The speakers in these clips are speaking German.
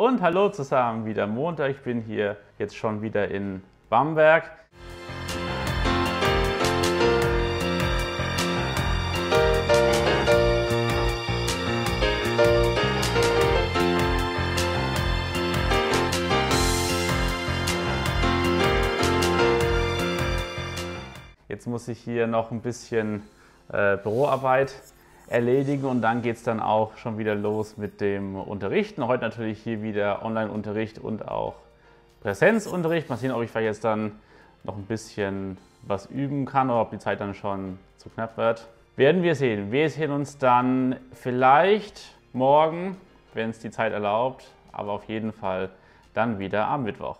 Und hallo zusammen, wieder Montag. Ich bin hier jetzt schon wieder in Bamberg. Jetzt muss ich hier noch ein bisschen äh, Büroarbeit erledigen und dann geht es dann auch schon wieder los mit dem Unterrichten. Heute natürlich hier wieder Online-Unterricht und auch Präsenzunterricht. Mal sehen, ob ich vielleicht jetzt dann noch ein bisschen was üben kann oder ob die Zeit dann schon zu knapp wird. Werden wir sehen. Wir sehen uns dann vielleicht morgen, wenn es die Zeit erlaubt, aber auf jeden Fall dann wieder am Mittwoch.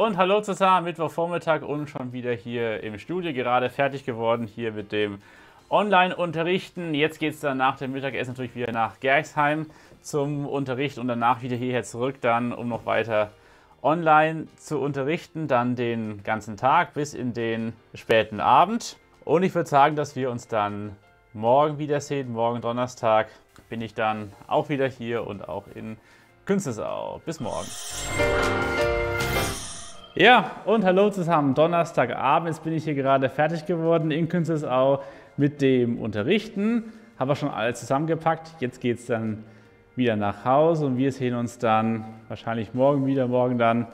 Und hallo zusammen, Mittwochvormittag und schon wieder hier im Studio, gerade fertig geworden hier mit dem Online-Unterrichten. Jetzt geht es dann nach dem Mittagessen natürlich wieder nach Gerxheim zum Unterricht und danach wieder hierher zurück, dann um noch weiter online zu unterrichten, dann den ganzen Tag bis in den späten Abend. Und ich würde sagen, dass wir uns dann morgen wiedersehen. Morgen Donnerstag bin ich dann auch wieder hier und auch in Künzelsau. Bis morgen. Ja, und hallo zusammen. Donnerstagabend, jetzt bin ich hier gerade fertig geworden in Künzelsau mit dem Unterrichten. Habe schon alles zusammengepackt. Jetzt geht es dann wieder nach Hause und wir sehen uns dann wahrscheinlich morgen wieder, morgen dann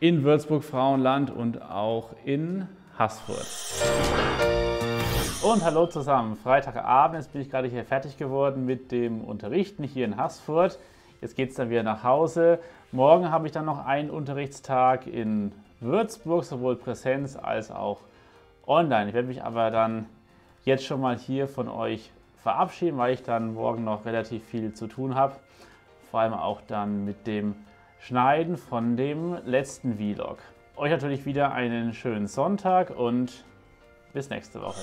in Würzburg Frauenland und auch in Haßfurt. Und hallo zusammen, Freitagabend, jetzt bin ich gerade hier fertig geworden mit dem Unterrichten hier in Haßfurt. Jetzt geht es dann wieder nach Hause. Morgen habe ich dann noch einen Unterrichtstag in Würzburg, sowohl Präsenz als auch online. Ich werde mich aber dann jetzt schon mal hier von euch verabschieden, weil ich dann morgen noch relativ viel zu tun habe. Vor allem auch dann mit dem Schneiden von dem letzten Vlog. Euch natürlich wieder einen schönen Sonntag und bis nächste Woche.